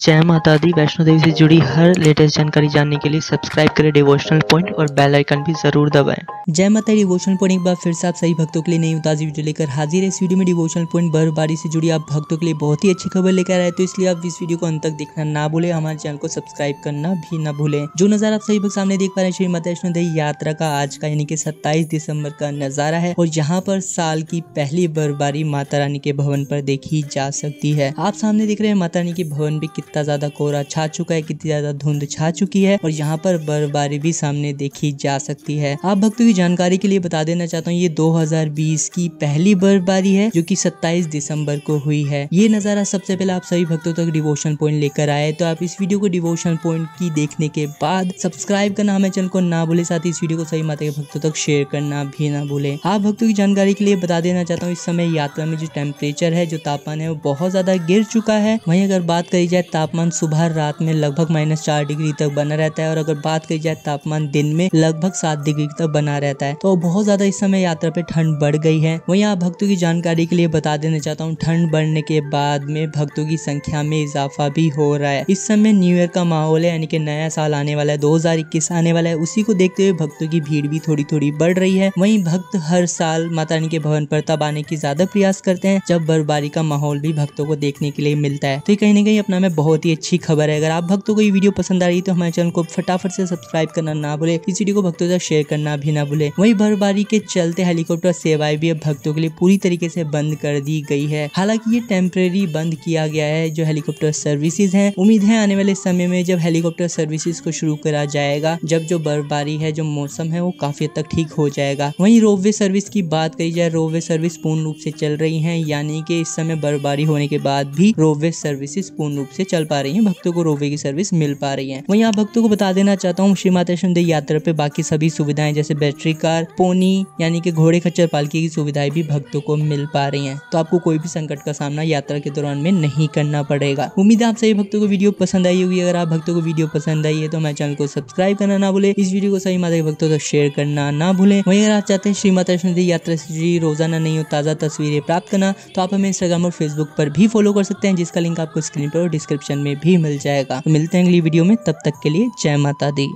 जय माता दी, वैष्णो देवी से जुड़ी हर लेटेस्ट जानकारी जानने के लिए सब्सक्राइब करें डिवोशनल पॉइंट और बेल आइकन भी ज़रूर दबाएँ। जय माता डिवोशनल पॉइंट एक बार फिर से आप सही भक्तों के लिए नई ताजी वीडियो लेकर हाजिर है। इस वीडियो में डिवोशनल पॉइंट बर्फबारी से जुड़ी आप भक्तों के लिए बहुत ही अच्छी खबर लेकर आए तो इसलिए आप इस वीडियो को अंत तक देखना ना भूले, हमारे चैनल को सब्सक्राइब करना भी ना भूले। जो नज़ारा आप सही भक्त सामने देख पा रहे हैं, श्री माता वैष्णो देवी यात्रा का आज का, यानी कि सत्ताईस दिसंबर का नज़ारा है और यहाँ पर साल की पहली बर्फबारी माता रानी के भवन पर देखी जा सकती है। आप सामने देख रहे हैं माता रानी के भवन पे कितना ज़्यादा कोहरा छा चुका है, कितनी ज़्यादा धुंध छा चुकी है और यहाँ पर बर्फबारी भी सामने देखी जा सकती है। आप भक्तों की जानकारी के लिए बता देना चाहता हूँ, ये 2020 की पहली बर्फबारी है जो कि 27 दिसंबर को हुई है। ये नज़ारा सबसे पहले आप सभी भक्तों तक डिवोशन पॉइंट लेकर आए तो आप इस वीडियो को डिवोशन पॉइंट की देखने के बाद सब्सक्राइब करना हमें चैनल को ना भूले, साथ ही इस वीडियो को सही माता के भक्तों तक शेयर करना भी ना भूले। आप भक्तों की जानकारी के लिए बता देना चाहता हूँ, इस समय यात्रा में जो टेम्परेचर है, जो तापमान है, वो बहुत ज़्यादा गिर चुका है। वहीं अगर बात करी जाए तापमान सुबह रात में लगभग माइनस चार डिग्री तक बना रहता है और अगर बात करी जाए तापमान दिन में, लगभग सात डिग्री तक बना रहता है। तो बहुत ज़्यादा इस समय यात्रा पे ठंड बढ़ गई है। वही आप भक्तों की जानकारी के लिए बता देना चाहता हूँ, ठंड बढ़ने के बाद में भक्तों की संख्या में इजाफा भी हो रहा है। इस समय न्यू ईयर का माहौल है, यानी कि नया साल आने वाला है, दो हज़ार इक्कीस आने वाला है। उसी को देखते हुए भक्तों की भीड़ भी थोड़ी थोड़ी बढ़ रही है। वही भक्त हर साल माता रानी के भवन पर तब आने की ज़्यादा प्रयास करते हैं, जब बर्फबारी का माहौल भी भक्तों को देखने के लिए मिलता है। तो कहीं ना कहीं अपना में बहुत ही अच्छी खबर है। अगर आप भक्तों को ये वीडियो पसंद आ रही है तो हमारे चैनल को फटाफट से सब्सक्राइब करना ना भूले। इस वीडियो को भक्तों तक शेयर करना भी ना भूले। वही बर्फबारी के चलते हेलीकॉप्टर सेवाएँ भी अब भक्तों के लिए पूरी तरीके से बंद कर दी गई है। हालाँकि ये टेम्परेरी बंद किया गया है, जो हेलीकॉप्टर सर्विसेज़ है। उम्मीद है आने वाले समय में जब हेलीकॉप्टर सर्विसेज़ को शुरू करा जाएगा, जब जो बर्फबारी है, जो मौसम है, वो काफ़ी हद तक ठीक हो जाएगा। वहीं रोपवे सर्विस की बात करी जाए रोपवे सर्विस पूर्ण रूप से चल रही है। यानी कि इस समय बर्फबारी होने के बाद भी रोपवे सर्विसेज़ पूर्ण रूप से चल पा रही है, भक्तों को रोपवे की सर्विस मिल पा रही है। वहीं आप भक्तों को बता देना चाहता हूँ, श्री माता देवी यात्रा पे बाकी सभी सुविधाएँ, जैसे बैटरी कार पोनी यानी कि घोड़े खच्चर पालकी की सुविधाएँ भी भक्तों को मिल पा रही है। तो आपको कोई भी संकट का सामना यात्रा के दौरान में नहीं करना पड़ेगा। उम्मीद है आप सभी भक्तों को वीडियो पसंद आई होगी। अगर आप भक्तों को वीडियो पसंद आई है तो हमारे चैनल को सब्सक्राइब करना ना भूले। इस वीडियो को सही माता के भक्तों तक शेयर करना ना भूले। वही अगर आप चाहते हैं श्री माता देवी यात्रा से रोज़ाना नहीं हो ताज़ा तस्वीरें प्राप्त करना तो आप हमें इंस्टाग्राम और फेसबुक पर भी फॉलो कर सकते हैं, जिसका लिंक आपको स्क्रीन पर और डिस्क्रिप्शन में भी मिल जाएगा। तो मिलते हैं अगली वीडियो में। तब तक के लिए जय माता दी।